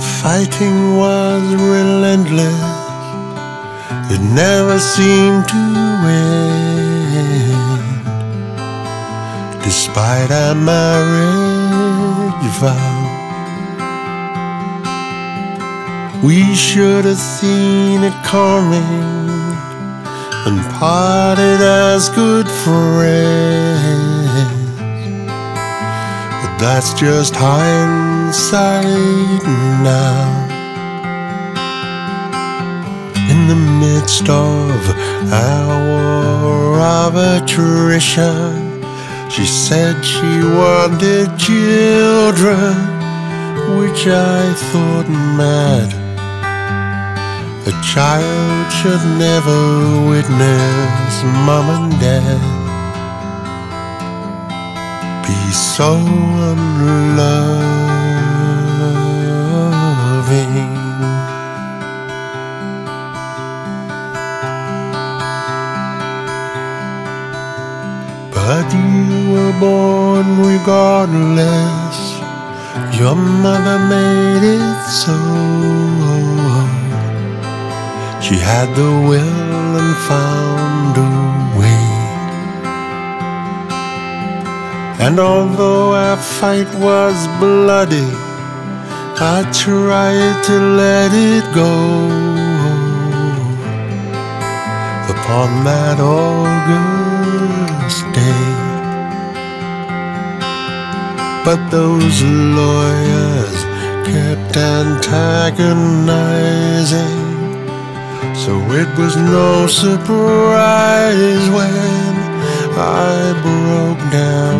fighting was relentless. It never seemed to end. Despite our marriage vow, we should have seen it coming and parted as good friends. That's just hindsight now. In the midst of our arbitration, she said she wanted children, which I thought mad. A child should never witness mom and dad be so unloving. But you were born regardless. Your mother made it so. She had the will and And although our fight was bloody, I tried to let it go. Upon that August day. But those lawyers kept antagonizing. So it was no surprise when I broke down,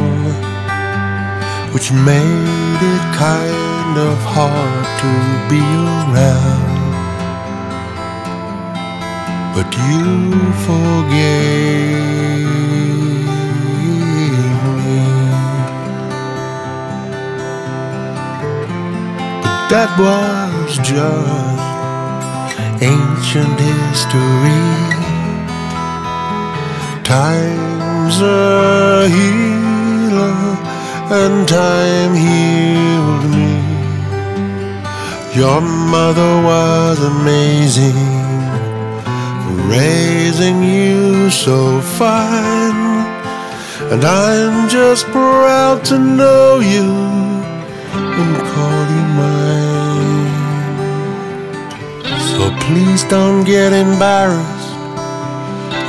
which made it kind of hard to be around. But you forgave me. But that was just ancient history. Time's are healer, and time healed me. Your mother was amazing for raising you so fine, and I'm just proud to know you and call you mine. So please don't get embarrassed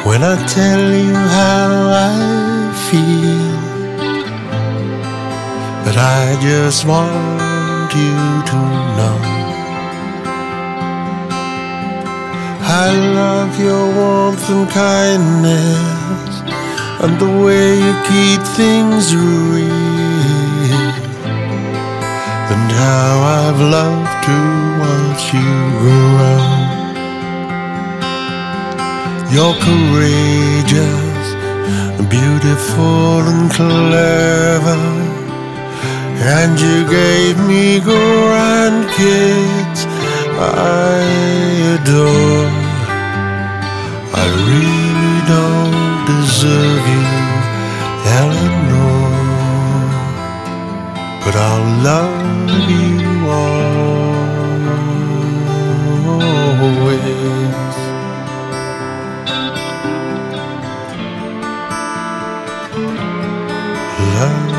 when I tell you how I feel. But I just want you to know I love your warmth and kindness and the way you keep things real and how I've loved to watch you grow. You're courageous, beautiful, and clever, and you gave me grandkids I adore. I really don't deserve you, Eleanor but I'll love you always. Love